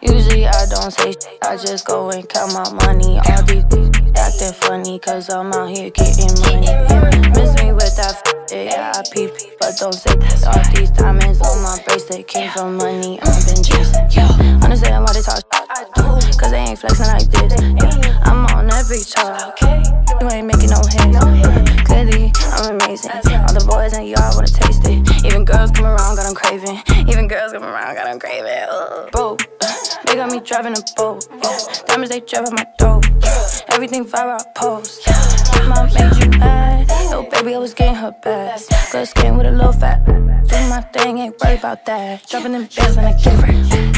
Usually I don't say shit, I just go and count my money. All these acting funny, cause I'm out here getting money. Miss me with that f yeah, I peep, but don't say that. All these diamonds on my bracelet came from money I've been chasing. Yeah. Understand why they talk I do, cause they ain't flexing like this. Yeah. I'm on every chart. You ain't making no hits. Clearly, I'm amazing. All the boys in y'all wanna taste it. Even girls come around, got them craving. Even girls come around, got them craving. Bro, they got me driving a boat. Diamonds, they driving my throat. Everything fire, viral post. My Mom made you mad. Oh, baby, I was getting her back. Good skin with a little fat. Do my thing, ain't worried about that. Dropping them bills when I get her.